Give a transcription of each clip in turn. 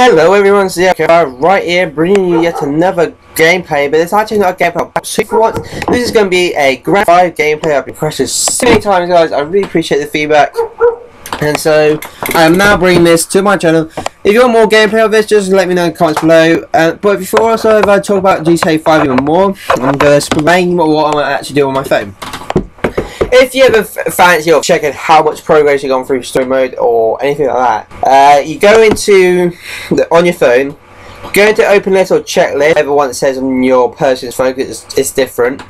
Hello everyone, so yeah, right here bringing you yet another gameplay, but it's actually not a gameplay of Super once. This is going to be a Grand 5 gameplay. I've been pressed so many times guys, I really appreciate the feedback. And so, I am now bringing this to my channel. If you want more gameplay of this, just let me know in the comments below. Uh, but before also, if I talk about GTA 5 even more, I'm going to explain what I'm actually doing on my phone. If you ever fancy of checking how much progress you've gone through story mode or anything like that, uh, you go into the, on your phone, go into open list or checklist. Everyone says on your person's phone, it's, different.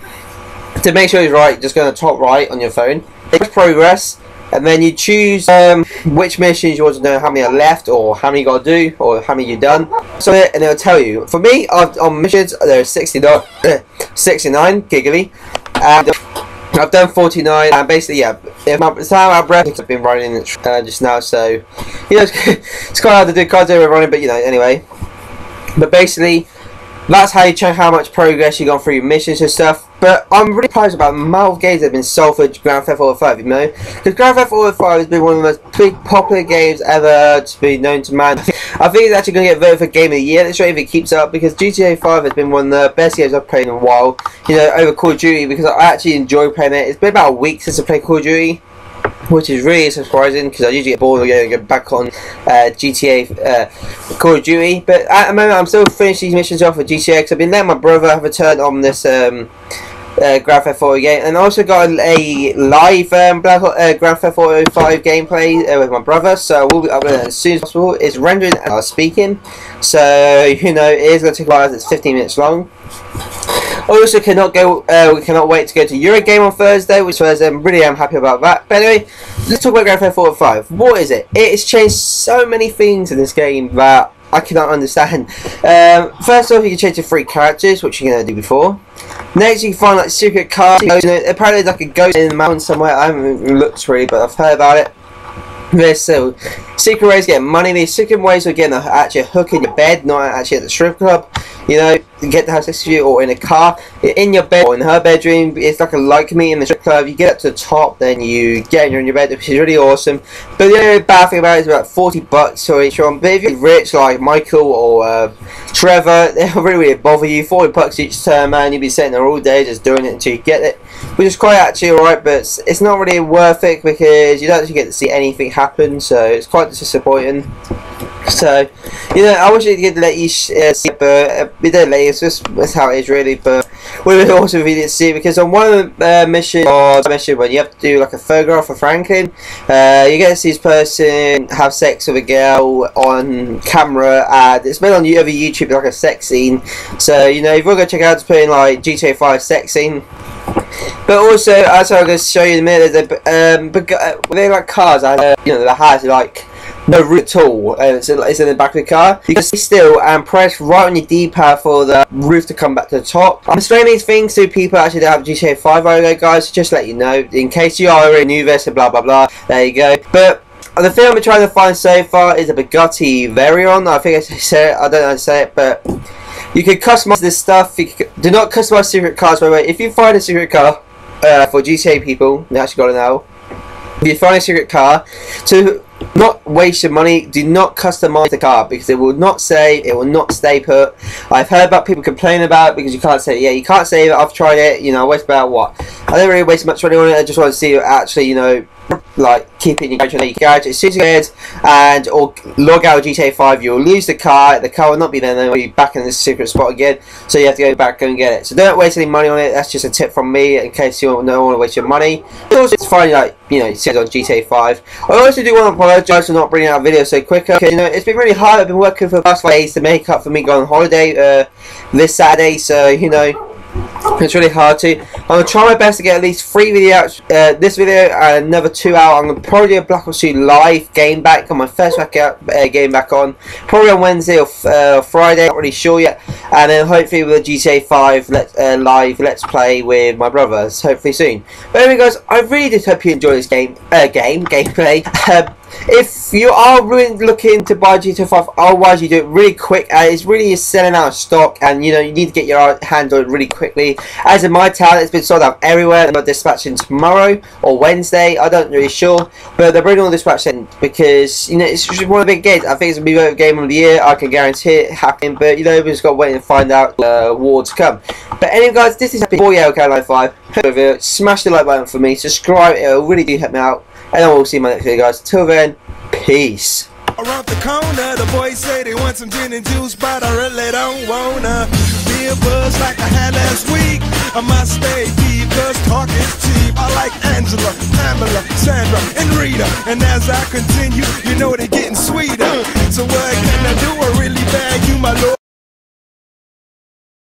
To make sure it's right, just go to the top right on your phone. Click progress, and then you choose um, which missions you want to know how many are left or how many you got to do or how many you've done. So and it'll tell you. For me, I've, on missions there's are 69, 69 giggly, and I've done 49 and basically yeah if my time our breath I've been running uh, just now so you know it's, it's quite hard to do over running but you know anyway. But basically that's how you check how much progress you've gone through your missions and stuff. But I'm really surprised about the amount of games that have been sold for Grand Theft Auto 5, you know? Because Grand Theft Auto 5 has been one of the most big popular games ever to be known to man. I think it's actually going to get voted for Game of the Year this rate if it keeps up, because GTA 5 has been one of the best games I've played in a while, you know, over Call of Duty, because I actually enjoy playing it. It's been about a week since I played Call of Duty which is really surprising because I usually get bored of getting get back on uh, GTA uh, Call of Duty. But at the moment, I'm still finishing these missions off with GTA because I've been letting my brother have a turn on this um, uh, Grand Theft Auto game, and I also got a live um, Black, uh, Grand Theft Auto 5 gameplay uh, with my brother. So we'll be uploading as soon as possible. It's rendering I speaking, so you know it is going to take a while. It's 15 minutes long. Also, cannot go. Uh, we cannot wait to go to Eurogamer on Thursday, which was um, really am happy about that. But anyway, let's talk about Grand Theft Auto 5. What is it? It has changed so many things in this game that I cannot understand. Um, first off, you can change to three characters, which you can never do before. Next, you can find like secret cars. Apparently, like a ghost in the mountain somewhere. I haven't looked really, but I've heard about it. There's so secret ways of getting money. These secret ways of getting actually a hook in your bed, not actually at the strip club. You know, get to have sex with you or in a car, in your bed or in her bedroom. It's like a like me in the strip club. You get up to the top, then you get in your bed, which is really awesome. But the only bad thing about it is about 40 bucks for each one. But if you're rich like Michael or uh, Trevor, they'll really, really bother you. 40 bucks each time, man. You'll be sitting there all day just doing it until you get it. Which is quite actually alright, but it's, it's not really worth it because you don't actually get to see anything happen, so it's quite disappointing. So, you know, I wish it could let you uh, see but uh, it don't let you. It's just that's how it is, really. But we would also really see because on one of the uh, missions, or mission when you have to do like a photograph of Franklin, uh, you get to see this person have sex with a girl on camera, and it's been on over YouTube like a sex scene. So, you know, if you're going to check out, it's putting like GTA 5 sex scene. But also, as I'm going to show you in a minute, there's a, um, uh, they like cars, uh, you know, the has like no roof at all, and it's in, it's in the back of the car. You can stay still and press right on your D-pad for the roof to come back to the top. I'm explaining these things to people actually that have GTA 5 logo, guys, just let you know, in case you are new this and blah blah blah, there you go. But the thing I'm trying to find so far is a Bugatti Veyron, I think I said it, I don't know how to say it, but you can customize this stuff. Can, do not customize secret cars, by the way. If you find a secret car uh, for GTA people, you actually got it now. If you find a secret car, to not waste your money. Do not customize the car because it will not save. It will not stay put. I've heard about people complaining about it because you can't say, yeah, you can't save it. I've tried it. You know, I waste about what? I don't really waste much money on it. I just want to see it actually, you know, like keep it in your garage, your garage. As soon as and or log out of GTA 5, you'll lose the car. The car will not be there. Then you'll be back in this secret spot again. So you have to go back and get it. So don't waste any money on it. That's just a tip from me in case you don't want to waste your money. Also, it's fine, like you know, it says on GTA 5. I also do want to apologise for not bringing out videos so quicker. Because, you know, it's been really hard. I've been working for the past five days to make up for me going on holiday uh, this Saturday. So you know. It's really hard to. I'm gonna try my best to get at least three videos. Uh, this video and another two out. I'm gonna probably do a Black Ops 2 live game back on my first back out, uh, game back on. Probably on Wednesday or uh, Friday. Not really sure yet. And then hopefully with a GTA 5 let uh, live Let's Play with my brothers. Hopefully soon. But anyway, guys, I really did hope you enjoy this game. Uh, game gameplay. If you are really looking to buy GTA 5, otherwise you do it really quick. And it's really selling out of stock, and you know you need to get your hands on it really quickly. As in my town, it's been sold out everywhere. They're dispatching tomorrow or Wednesday. I don't really sure, but they're bringing all this dispatching because you know it's one of the big games. I think it's gonna be the game of the year. I can guarantee it happening, but you know we just got to wait and find out uh, awards come. But anyway, guys, this is Boy Yellow 5. Smash the like button for me. Subscribe. It will really do help me out. And then we'll see you my next video, guys. Till then, peace. Around the corner, the boys say they want some gin and juice, but I really don't wanna be a buzz like I had last week. I must stay deep, cause talk is cheap. I like Angela, Pamela, Sandra, and Rita. And as I continue, you know they're getting sweeter. So what can I do? I really my lord.